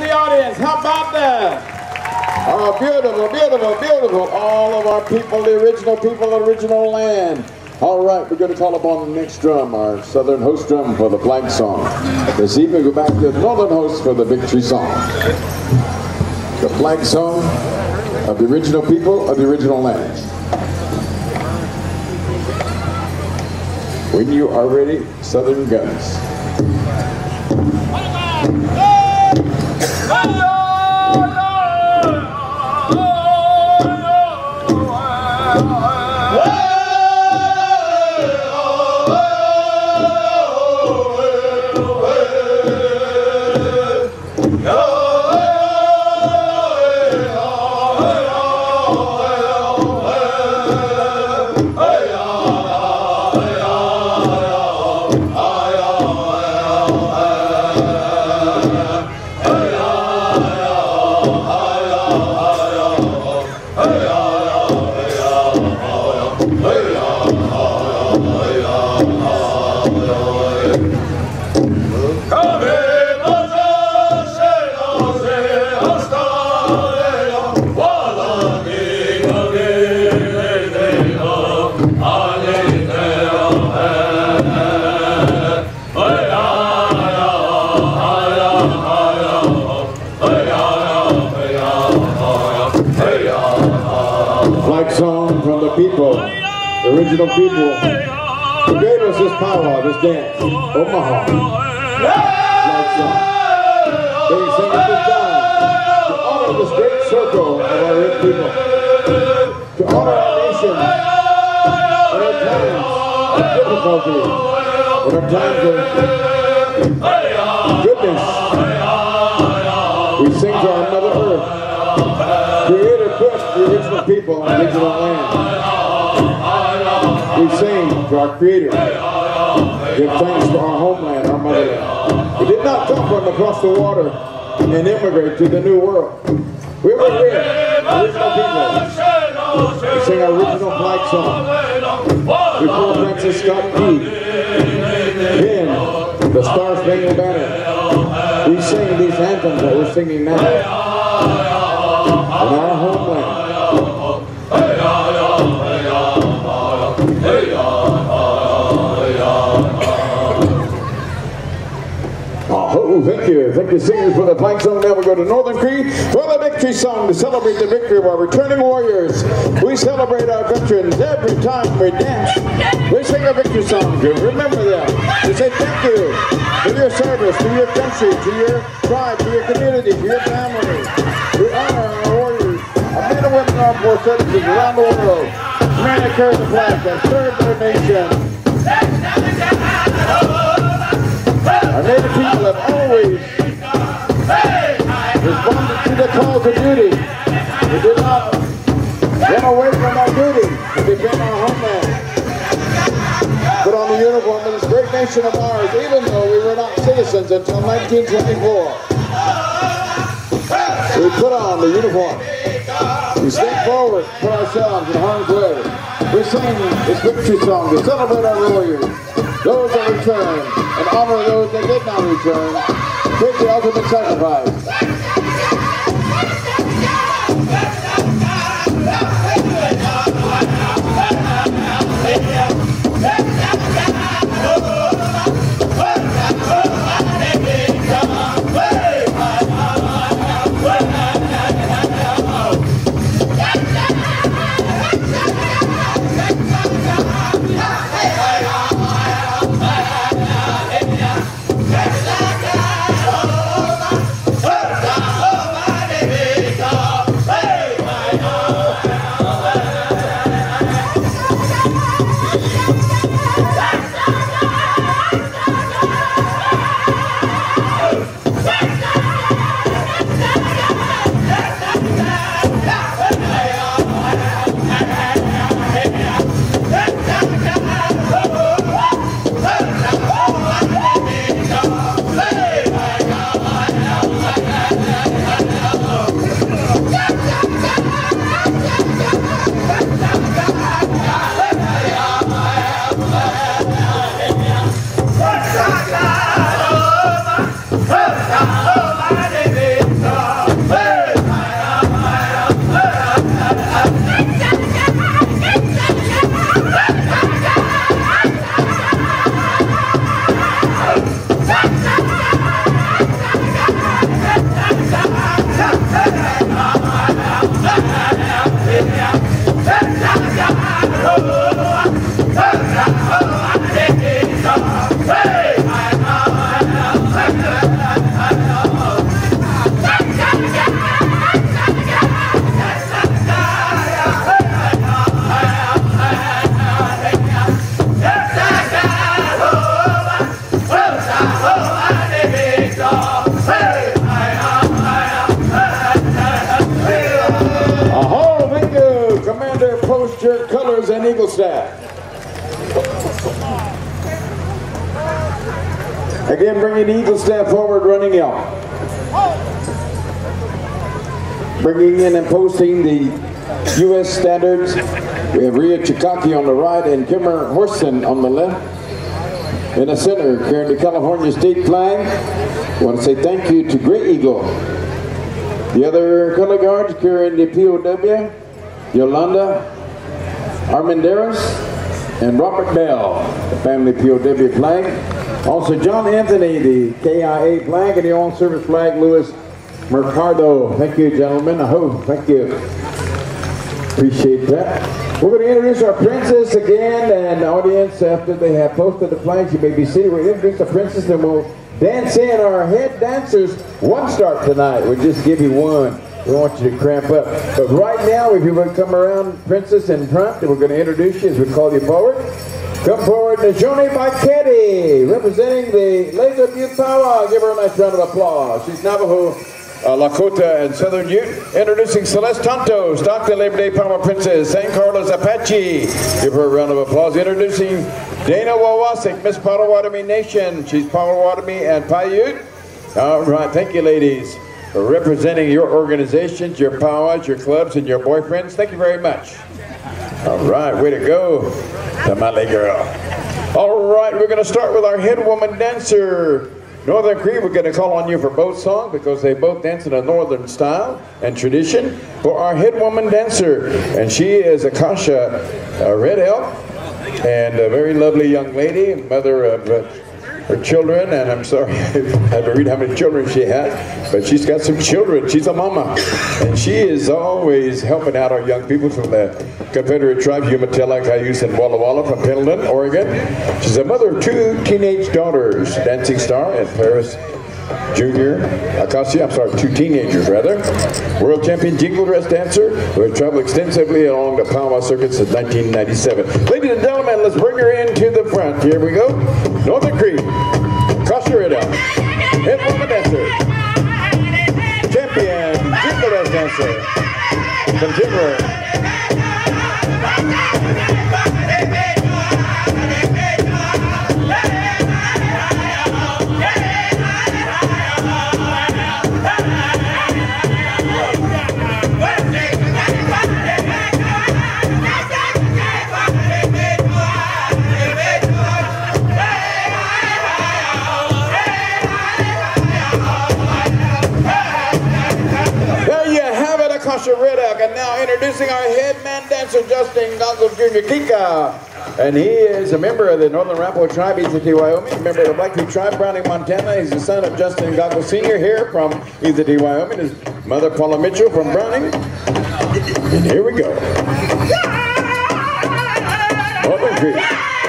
the audience. How about that? Oh, beautiful, beautiful, beautiful. All of our people, the original people, the original land. All right, we're going to call upon the next drum, our southern host drum for the flag song. This evening, we go back to the northern host for the victory song. The flag song of the original people of the original land. When you are ready, Southern Gunz. Whoa! Flag song from the people, the original people who gave us this power, this dance, Omaha. Flag song. Being sung at this time to honor this great circle of our rich people, to honor our nation in our times of difficulty, in our times of goodness. We sing to our Mother. Creator put the original people on the original land. We sing to our Creator. Give thanks for our homeland, our motherland. We did not come from across the water and immigrate to the new world. We were here, original people. We sing our original flag song. Before Francis Scott Key in the Star Spangled Banner. We sing these anthems that we're singing now. Oh, thank you. Thank you, singers, for the flag song. Now we go to Northern Cree for the victory song to celebrate the victory of our returning warriors. We celebrate our veterans every time we dance. We sing a victory song remember them. To say thank you for your service, to your country, to your tribe, to your community, to your family. We honor women citizens around the world. Carry the flag that serve their nation. Our native people have always responded to the calls to duty. We did not run away from our duty to defend our homeland. Put on the uniform of this great nation of ours, even though we were not citizens until 1924. We put on the uniform. We step forward, for ourselves in harm's way. We sing this victory song to celebrate our warriors, those that returned, and honor those that did not return. Take the ultimate sacrifice. Eagle Staff. Again, bringing the Eagle Staff forward, running out. Bringing in and posting the U.S. standards. We have Ria Chikaki on the right and Kimmer Horson on the left. In the center, carrying the California state flag. I want to say thank you to Great Eagle. The other color guards carrying the POW, Yolanda Armenderos and Robert Bell, the family POW flag. Also John Anthony, the KIA flag, and the all-service flag, Louis Mercado. Thank you, gentlemen. I hope. Thank you. Appreciate that. We're going to introduce our princess again, and the audience, after they have posted the flags, you may be seated. We'll introduce the princess, and we'll dance in our head dancers. One start tonight. We'll just give you one. We want you to cramp up. But right now, if you would come around, princess in front, and we're going to introduce you as we call you forward. Come forward, Najoni Baiketti, representing the Laser Butte Power. Give her a nice round of applause. She's Navajo uh, Lakota and Southern Ute. Introducing Celeste Tonto, Stockton Labor Day Princess, San Carlos Apache. Give her a round of applause. Introducing Dana Wawasik, Miss Potawatomi Nation. She's Potawatomi and Paiute. All right, thank you, ladies, representing your organizations, your powwows, your clubs, and your boyfriends. Thank you very much. All right, way to go, Tamale girl. All right, we're going to start with our head woman dancer. Northern Cree, we're going to call on you for both songs because they both dance in a northern style and tradition. For our head woman dancer, and she is Acosia uh, Red Elk, and a very lovely young lady, mother of uh, her children, and I'm sorry, I had to read how many children she had, but she's got some children. She's a mama, and she is always helping out our young people from the Confederate tribe, Umatilla, Cayuse, and Walla Walla from Pendleton, Oregon. She's a mother of two teenage daughters, dancing star at Paris Junior Acosia, I'm sorry, two teenagers rather. World champion jingle dress dancer who has traveled extensively along the Panama circuit since 1997. Ladies and gentlemen, let's bring her into the front. Here we go. Northern Cree, Kasharita, head woman dancer, champion jingle dress dancer, contemporary. Introducing our head man dancer, Justin Goggles Jr. Kika. And he is a member of the Northern Arapaho Tribe, Ethete Wyoming, a member of the Blackfeet Tribe, Browning, Montana. He's the son of Justin Goggles Sr. here from Ethete Wyoming. His mother, Paula Mitchell from Browning. And here we go. Northern tribals